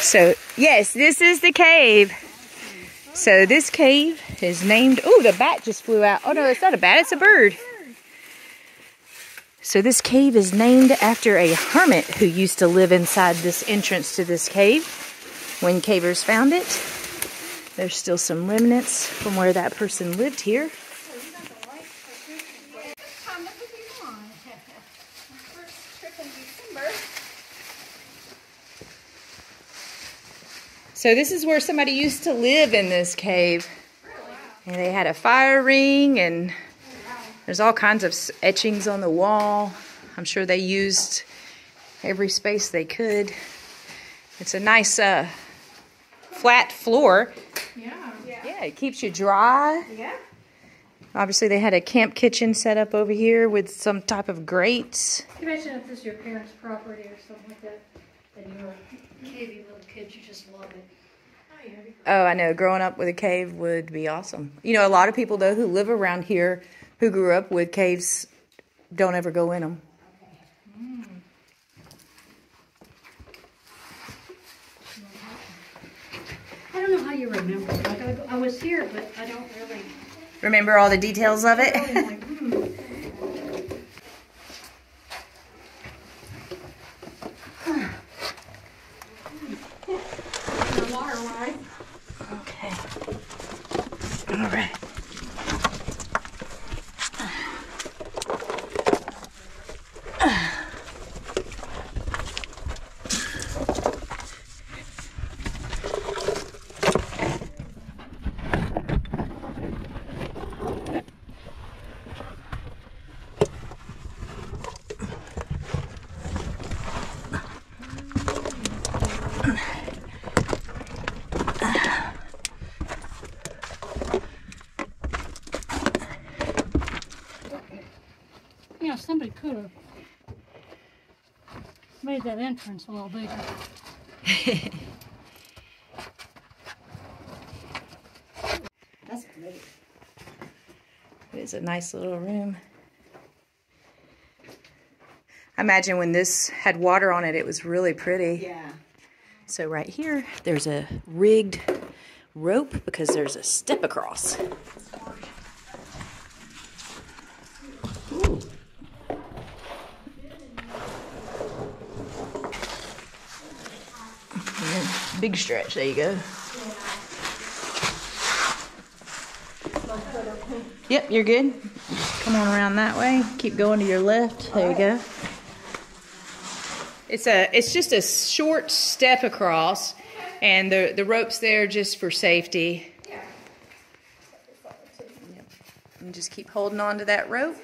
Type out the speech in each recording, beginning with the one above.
So, yes, this is the cave. So this cave is named, oh, the bat just flew out. Oh no, it's not a bat, it's a bird. So this cave is named after a hermit who used to live inside this entrance to this cave when cavers found it. There's still some remnants from where that person lived here. So this is where somebody used to live in this cave. And they had a fire ring and there's all kinds of etchings on the wall. I'm sure they used every space they could. It's a nice uh, flat floor. Yeah. Yeah, it keeps you dry. Yeah. Obviously they had a camp kitchen set up over here with some type of grates. You Imagine if this is your parents' property or something like that, and you're a cavey little kid, you just love it. Oh, I know. Growing up with a cave would be awesome. You know, a lot of people, though, who live around here who grew up with caves don't ever go in them. I don't know how you remember. Like I, I was here, but I don't really. Remember all the details of it? Oh, could have made that entrance a little bigger. That's great. It's a nice little room. I imagine when this had water on it, it was really pretty. Yeah. So right here, there's a rigged rope because there's a step across. Big stretch, there you go. Yep, you're good. Come on around that way. Keep going to your left. There you go. It's a it's just a short step across and the the rope's there just for safety. Yep. And just keep holding on to that rope.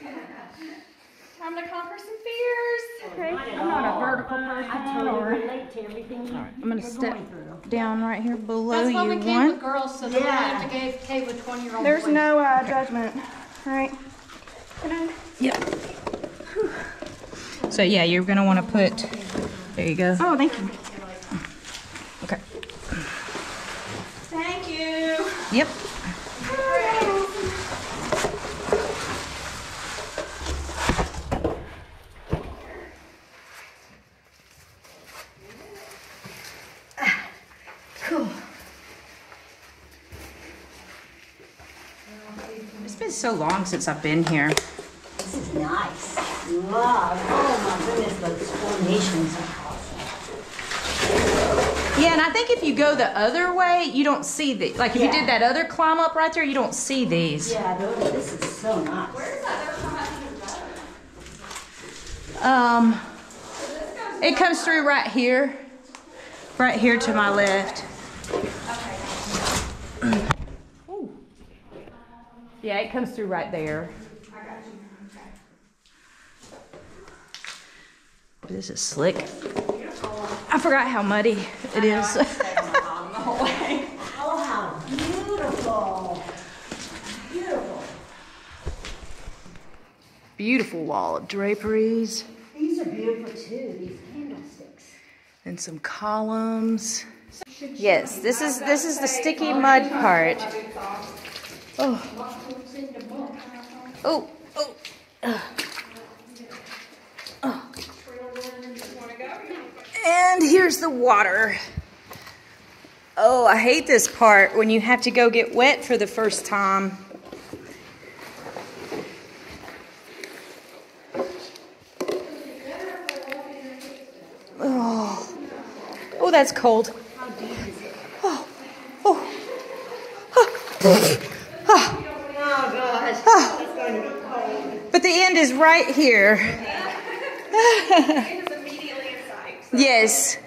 Time to conquer some fears. I'm not a vertical person. I totally relate to everything you, I'm gonna step down right here below That's you why we came with girls, so they don't have to cave, cave with 20 year olds. There's no uh, judgment. All right. Can I? Yep. So yeah, you're gonna want to put. There you go. Oh, thank you. Okay. Thank you. Yep. So long since I've been here. This is nice. Love. Oh my goodness, those formations are awesome. Yeah, and I think if you go the other way, you don't see the like if you did that other climb up right there, you don't see these. Yeah, those, this is so nice. Where is that? Um, it comes through right here, right here to my left. Yeah, it comes through right there. This is slick. I forgot how muddy it is. Oh, how beautiful. Beautiful. Beautiful wall of draperies These are beautiful too, these candlesticks. and some columns. Yes, this is this is the sticky mud part. Oh. Oh, oh. Ugh. Oh. And here's the water. Oh, I hate this part when you have to go get wet for the first time. Oh, oh that's cold. Oh, oh, Oh, gosh. That's going to be cold. But the end is right here. Yes.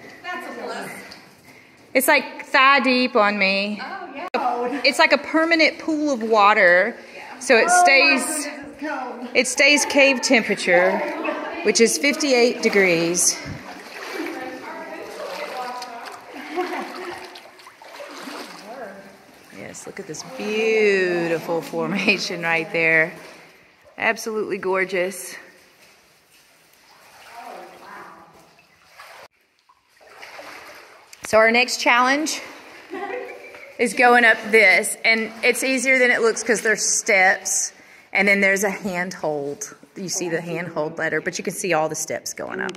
It's like thigh deep on me. It's like a permanent pool of water. So it stays it stays cave temperature, which is 58 degrees. Yes, look at this beautiful formation right there. Absolutely gorgeous. So our next challenge is going up this, and it's easier than it looks because there's steps, and then there's a handhold. You see the handhold letter, but you can see all the steps going up.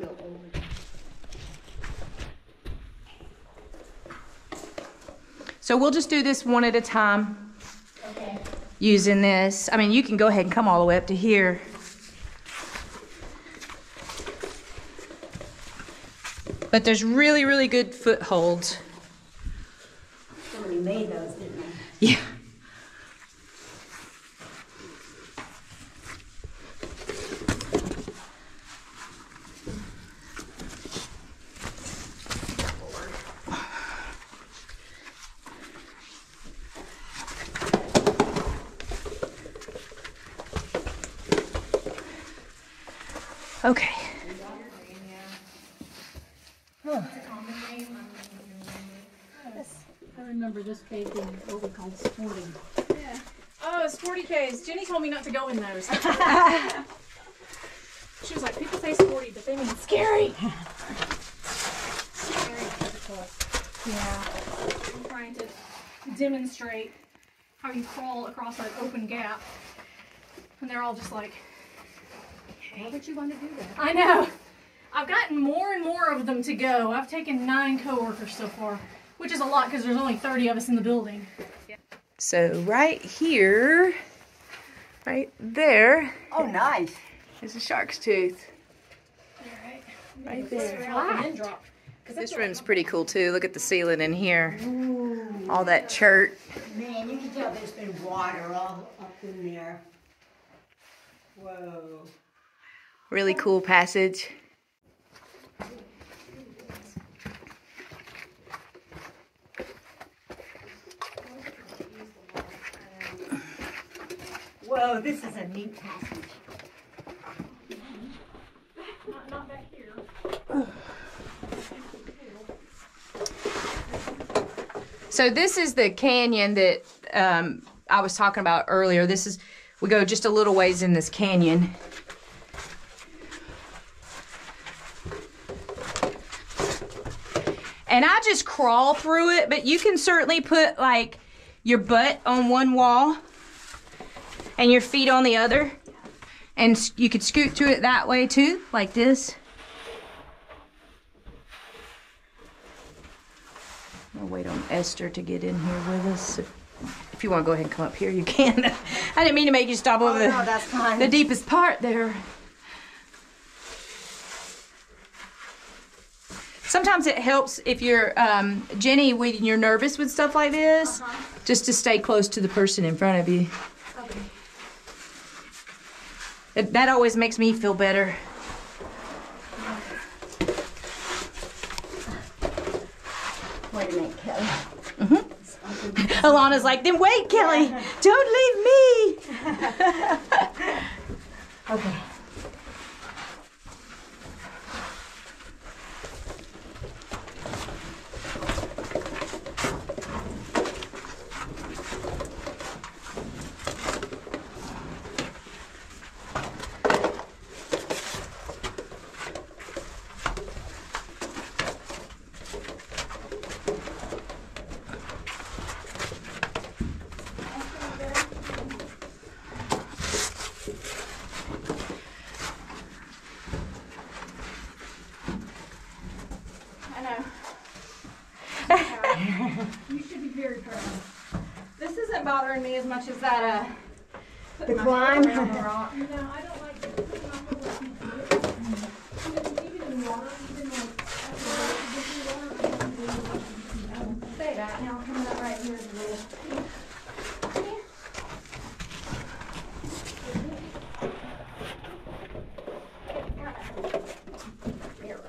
So we'll just do this one at a time. Using this. I mean, you can go ahead and come all the way up to here. But there's really, really good footholds. Somebody made those, 40. Yeah. Oh, it's 40Ks. Jenny told me not to go in those. she was like, people say 40, but they mean scary. scary Yeah. I'm trying to demonstrate how you crawl across an open gap. And they're all just like, why would you want to do that? I know. I've gotten more and more of them to go. I've taken nine coworkers so far, which is a lot because there's only 30 of us in the building. So right here, right there, Oh, nice. is a shark's tooth. Alright. Right there. And. This room's pretty cool too. Look at the ceiling in here. Ooh. All that chert. Man, you can tell there's been water all up in there. Whoa. Really cool passage. Whoa, this is a neat passage. Not, not back here. So this is the canyon that um, I was talking about earlier. This is we go just a little ways in this canyon. And I just crawl through it, but you can certainly put like your butt on one wall and your feet on the other. And you could scoot through it that way too, like this. I'll wait on Esther to get in here with us. If, if you want to go ahead and come up here, you can. I didn't mean to make you stop over Oh, the, no, that's fine. the deepest part there. Sometimes it helps if you're um, Jenny when you're nervous with stuff like this, just to stay close to the person in front of you. It, that always makes me feel better. Wait a minute, Kelly. Mhm. Alana's like, then wait, Kelly, don't leave me. Okay. You should be very proud. This isn't bothering me as much as that, uh. The climb? around the rock. No, I don't like putting my foot where my feet is. Even, even in water, even like, after the water, I don't do it. I don't Say that, now coming up right here is a little. Narrow.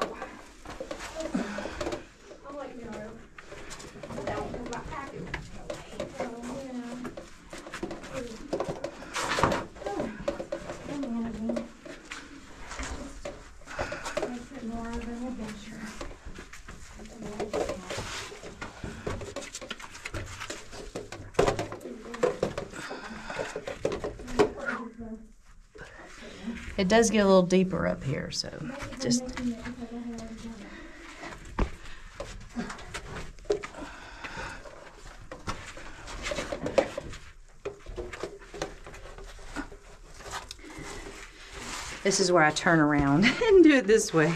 I like narrow. I don't, 'cause my pack is away. So, you know. Makes it more of an adventure. It does get a little deeper up here, so just This is where I turn around and do it this way.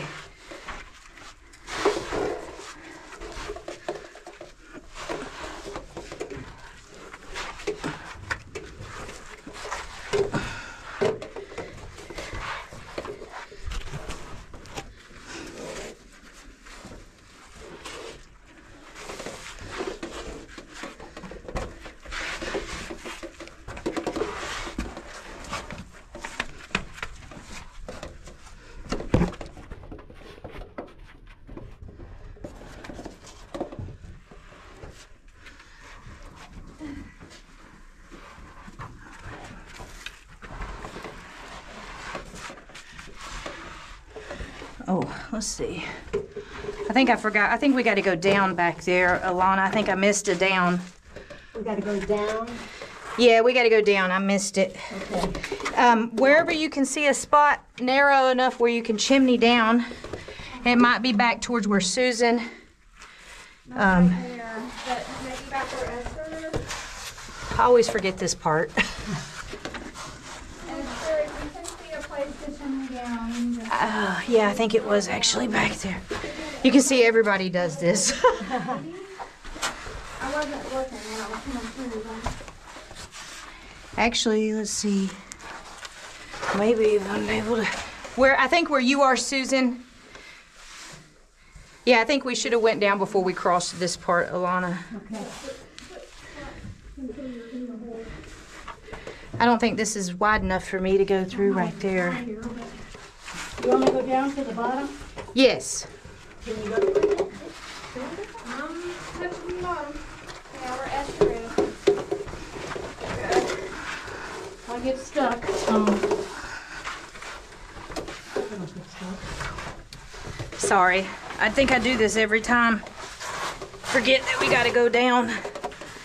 Oh, let's see. I think I forgot. I think we got to go down back there, Alana. I think I missed a down. We gotta go down. Yeah, we got to go down. I missed it. Okay. Um, wherever you can see a spot narrow enough where you can chimney down, it might be back towards where Susan. Um, There, but maybe back where Esther. I always forget this part. And Esther, if you can see a place to chimney down, you just. Uh, yeah, I think it was actually back there. You can see everybody does this. Actually, let's see. Maybe I'm able to. Where I think where you are, Susan. Yeah, I think we should have went down before we crossed this part, Alana. Okay. I don't think this is wide enough for me to go through right there. You wanna go down to the bottom? Yes. Can you go through that? I'm the bottom. Yeah, where Esther is. I get stuck. Um. Sorry. I think I do this every time. Forget that we gotta go down.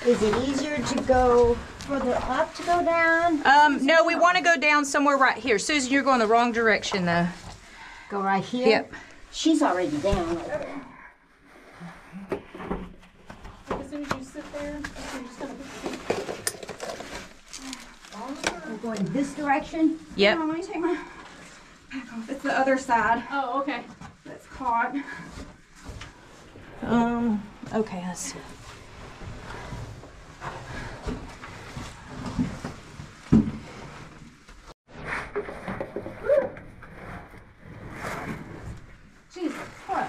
Is it easier to go further up to go down? Um, no, we want to go down somewhere right here. Susan, you're going the wrong direction though. Go right here? Yep. She's already down right there. As soon as you sit there, you're just gonna put. We're going this direction? Yep. Hold on, let me take my pack off. It's the other side. Oh, okay. That's caught. Um, okay, let's see. Jesus, what?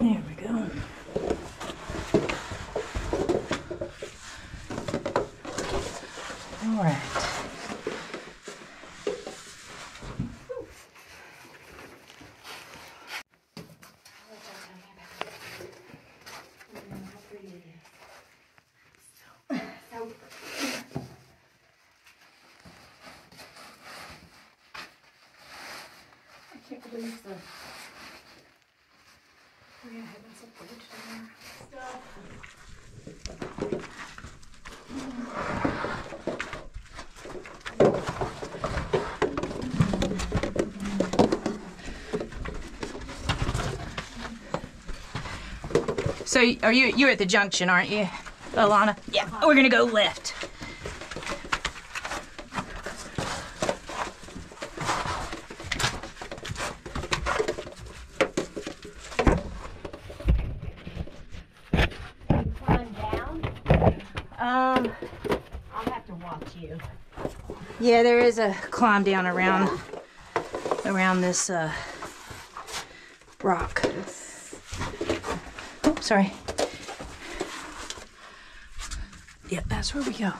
There we go. All right. I can't believe the. Yeah, I had this up there stuff. So are you you're at the junction, aren't you, Alana? Yeah. We're gonna go left. Um, I'll have to watch you. Yeah, there is a climb down around around this uh, rock. Oh, sorry. Yep, that's where we go.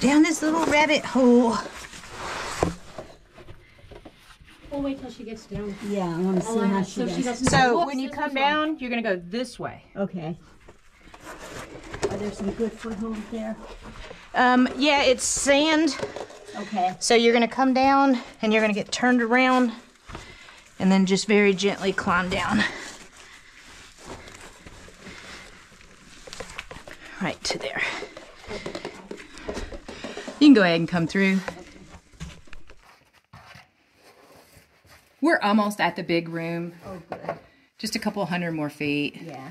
Down this little rabbit hole. We'll wait till she gets down. Yeah, I want to see I'll how she so she does. So when you come down, you're gonna go this way. Okay. Are there some good footholds there? Um, yeah, it's sand. Okay. So you're gonna come down and you're gonna get turned around and then just very gently climb down. Right to there. You can go ahead and come through. We're almost at the big room. Oh, good. Just a couple hundred more feet. Yeah.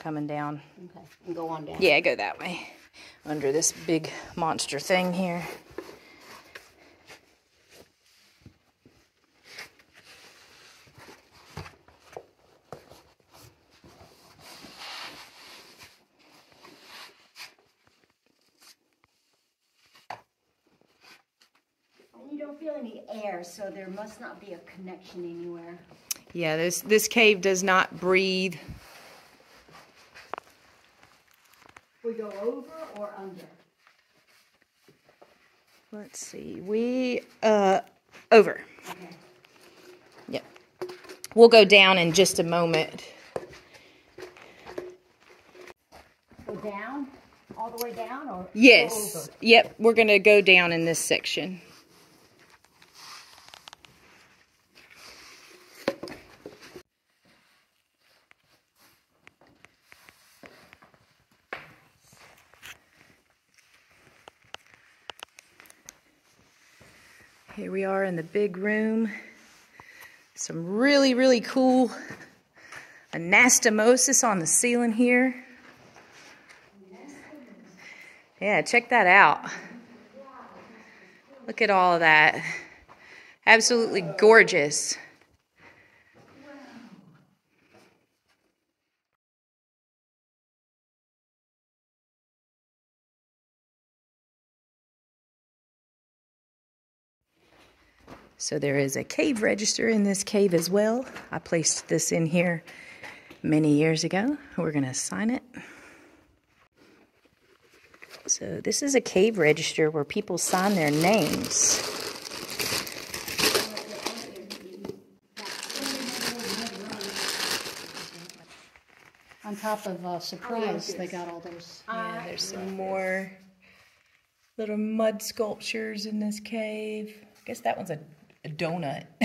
Coming down. Okay. And go on down. Yeah, go that way. Under this big monster thing here. You don't feel any air, so there must not be a connection anywhere. Yeah, this this cave does not breathe. We go over or under? Let's see. We uh over. Okay. Yep. We'll go down in just a moment. Go down? All the way down or? Yes. over? Yep, we're going to go down in this section. Here we are in the big room. Some really, really cool anastomosis on the ceiling here. Yeah, check that out. Look at all of that. Absolutely gorgeous. So there is a cave register in this cave as well. I placed this in here many years ago. We're going to sign it. So this is a cave register where people sign their names. On top of uh, Surprise, they got all those. Yeah, there's some more little mud sculptures in this cave. I guess that one's a, a donut.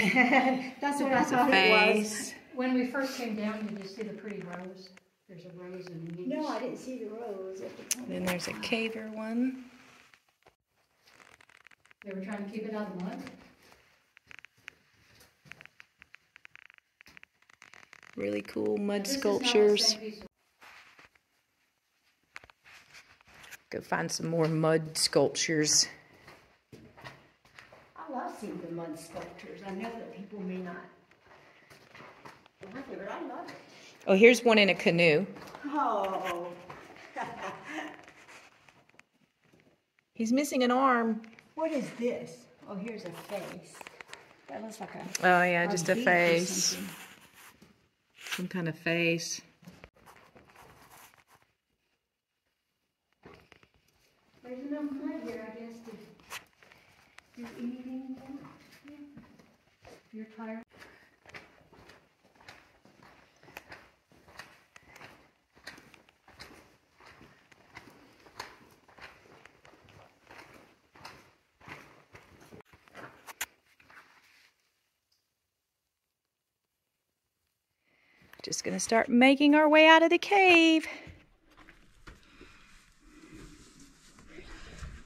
That's what I thought it was. When we first came down, did you see the pretty rose? There's a rose and leaves. No, I didn't see the rose at the top. Then there's a caver one. They were trying to keep it out of the mud. Really cool mud This is not the sculptures. same piece of- Go find some more mud sculptures. Seeing the mud sculptures. I know that people may not like it, but I love it. Oh, here's one in a canoe. Oh, He's missing an arm. what is this? Oh, here's a face. That looks like a. Oh, yeah, just a face. Some kind of face. There's enough mud here, I guess, to do anything. Yeah. You're tired? Just gonna start making our way out of the cave.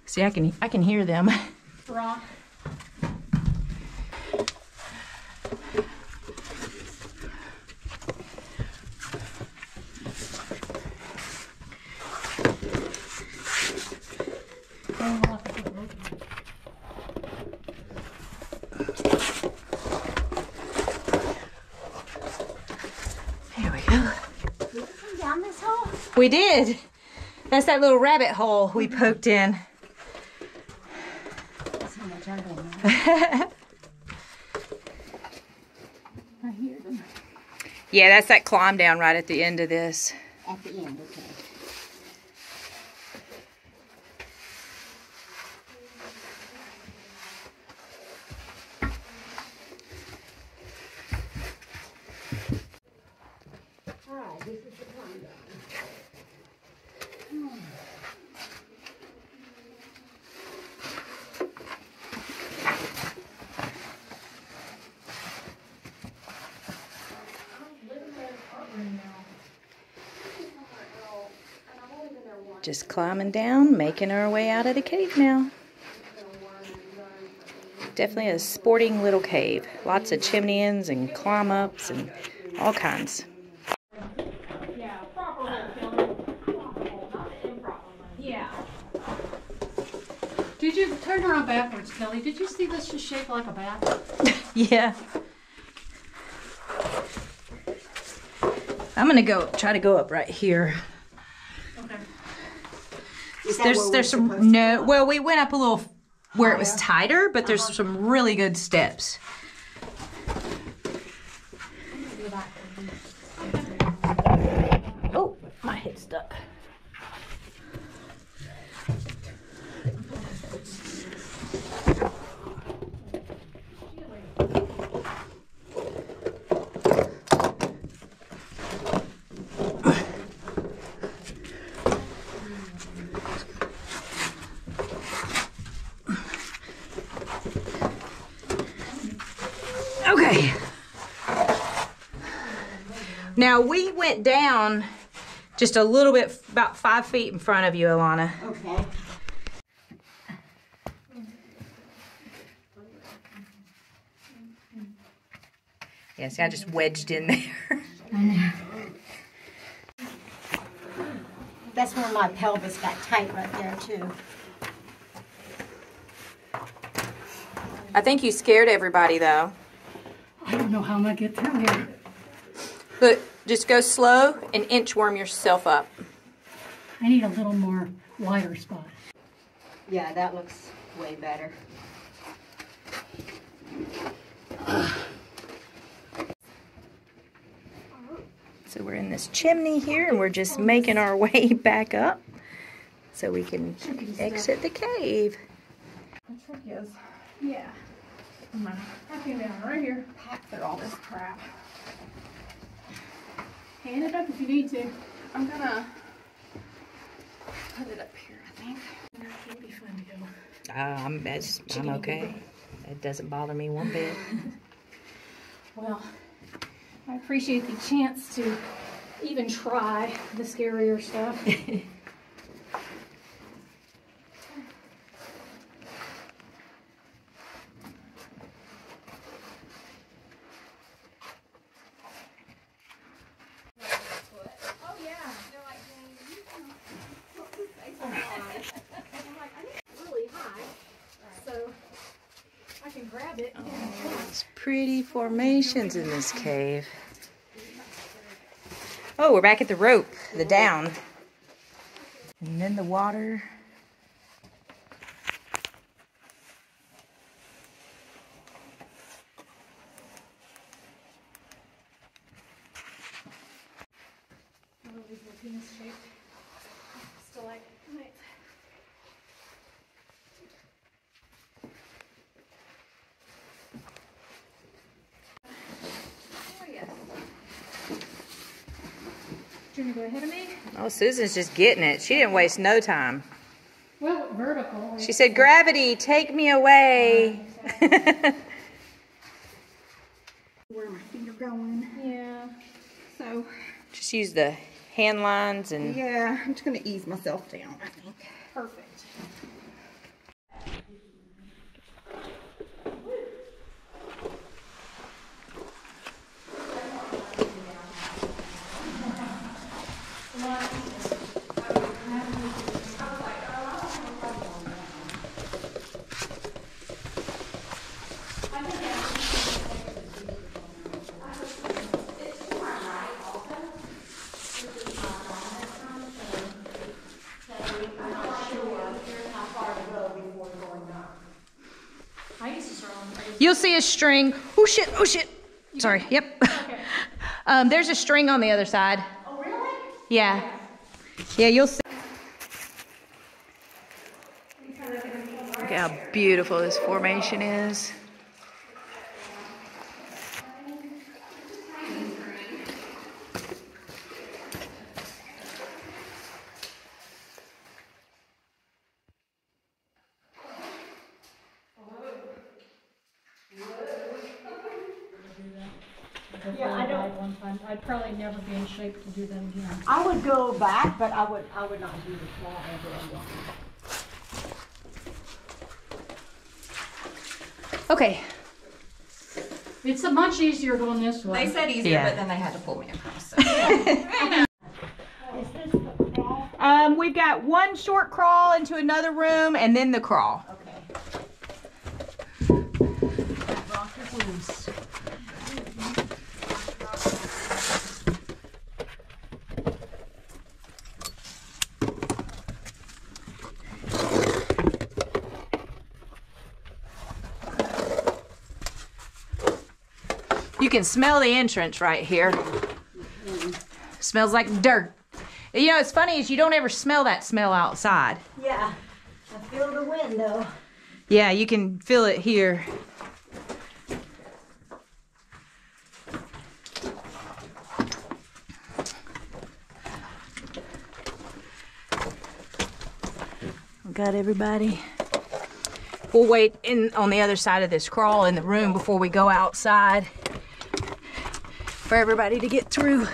See, I can I can hear them. Rock. Oh, we'll have to put a rope in it. We did. That's that little rabbit hole we mm-hmm. poked in. That's how much I don't. I hear them Yeah, that's that climb down right at the end of this. At the end, okay. All right, this is the climb down. Just climbing down, making our way out of the cave now. Definitely a sporting little cave. Lots of chimneys and climb ups and all kinds. Yeah, proper hole, Kelly. Proper hole, not the improper one. Yeah. Did you turn around backwards, Kelly? Did you see this just shaped like a bat? Yeah. I'm gonna go try to go up right here. Okay. Is that There's there's some no well we went up a little where it was tighter, but there's some really good steps. Oh, my head stuck. Okay. Now we went down just a little bit, about five feet in front of you, Alana. Okay. Yeah, see, I just wedged in there. I know. That's where my pelvis got tight right there too. I think you scared everybody though. I don't know how I'm gonna get through here. Look, just go slow and inchworm yourself up. I need a little more wider spot. Yeah, that looks way better. So we're in this chimney here and we're just making our way back up so we can exit the cave. The trick is, yeah. I'm gonna, I came down right here, pack through all this crap. Hand it up if you need to. I'm gonna put it up here, I think. It'll be fun to go. Uh, I'm, it's, I'm okay. It doesn't bother me one bit. Well, I appreciate the chance to even try the scarier stuff. Oh yeah. They're like, "Jane, you can put your face on it." I'm like, I think it's really high, so I can grab it. It's pretty in this cave. Oh, we're back at the rope, the down. And then the water. One of these little penis shaped stalagmites. Oh, yes. Do you want to go ahead of me? Oh, Susan's just getting it. She didn't waste no time. Well, vertical. She said, Gravity, take me away. Where my feet are going. Yeah. So, just use the hand lines and yeah, I'm just going to ease myself down, I think. Perfect. You'll see a string. Oh shit! Oh shit! Sorry. Yep. um, there's a string on the other side. Oh, really? Yeah. Yeah, you'll see. Look how beautiful this formation is. Yeah, I don't. One time, I'd probably never be in shape to do that again. I would go back, but I would, I would not do the small ever again. Okay. It's a much easier going this way. They said easier, Yeah. but then they had to pull me across. So. Is this the crawl? Um, we've got one short crawl into another room and then the crawl. You can smell the entrance right here. Smells like dirt. You know, it's funny is you don't ever smell that smell outside. Yeah, I feel the wind though. Yeah, you can feel it here. Got everybody. We'll wait in on the other side of this crawl in the room before we go outside for everybody to get through.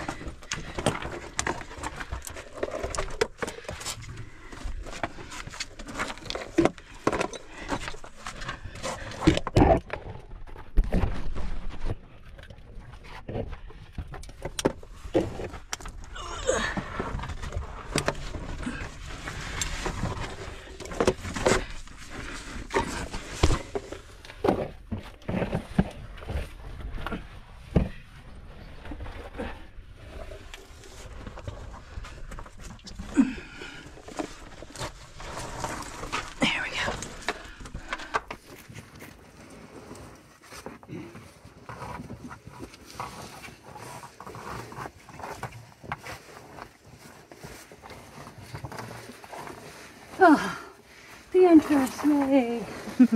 Ah, the entrance, yay.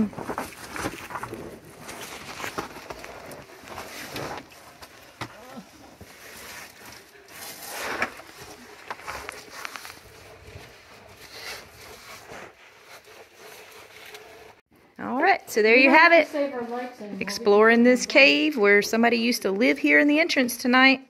All right, so there you have it. Save our lights anymore. Exploring this cave where somebody used to live here in the entrance tonight.